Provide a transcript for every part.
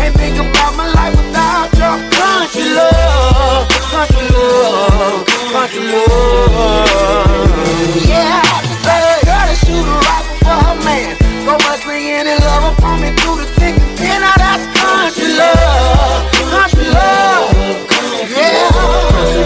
Can't think about my life without your country love, me any love upon me through the thick and thin. Now that's country love, country love. Yeah, country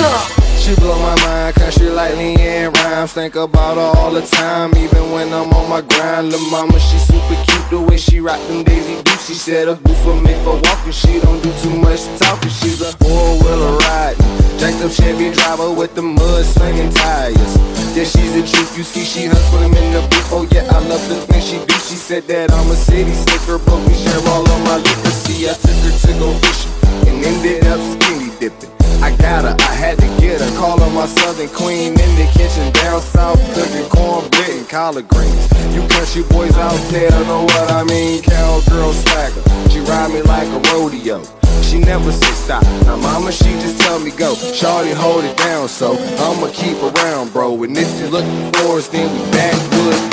love. She blow my mind, cause she like LeAnn Rimes. Think about her all the time, even when I'm on my grind. Lil' mama, she super cute the way she rock them Daisy Dukes. She said a booth for me for walking. She don't do too much talking. She's a four wheeler riding, jacked up Chevy driver with the mud slinging tires. Yeah, she's the truth. You see, she hustling in the booth. Oh yeah, I love the things she do. She said that I'm a city slicker, but we share all of my liquor. See, I took her to go fishing and ended up skinny dipping. I got her, I had to get her. Call her my southern queen in the kitchen down collard greens. You country boys out there know what I mean. Cowgirl swagger, she ride me like a rodeo. She never say stop. Now mama, she just tell me go. Shorty hold it down, so I'ma keep around, bro. And if you looking for us, then we backwoods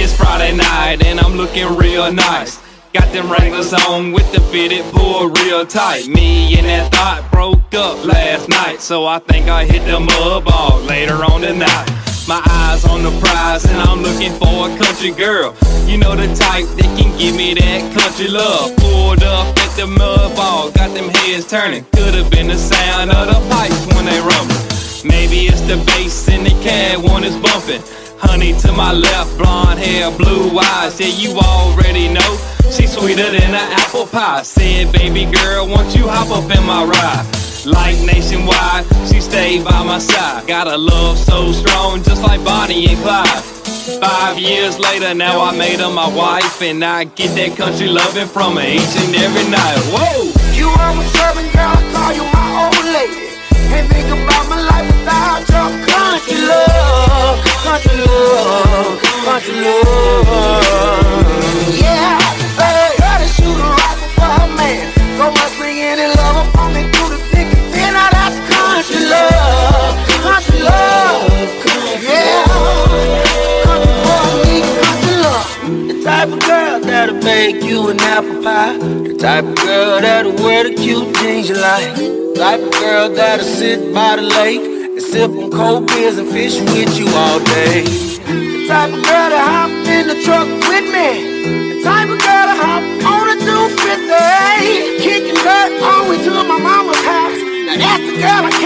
It's Friday night and I'm looking real nice. Got them Wranglers on with the fitted pull real tight. Me and that thought broke up last night, so I think I hit the mud ball later on tonight. My eyes on the prize and I'm looking for a country girl. You know the type that can give me that country love. Pulled up at the mud ball, got them heads turning. Could have been the sound of the pipes when they rumble. Maybe it's the bass in the cab when it's bumping. Honey to my left, blonde hair, blue eyes, yeah, you already know. She's sweeter than an apple pie. Said, baby girl, won't you hop up in my ride? Like nationwide, she stayed by my side. Got a love so strong, just like Bonnie and Clyde. Five years later, now I made her my wife, and I get that country loving from her each and every night. Whoa! You are my serving girl, I call you my old lady. Can't think about my life without your country love, country love, country love. Yeah, type of girl that'll make you an apple pie. The type of girl that'll wear the cute jeans you like. The type of girl that'll sit by the lake and sip on cold beers and fish with you all day. The type of girl to hop in the truck with me. The type of girl to hop on a 250. Kicking dirt all the way to my mama's house. Now that's the girl I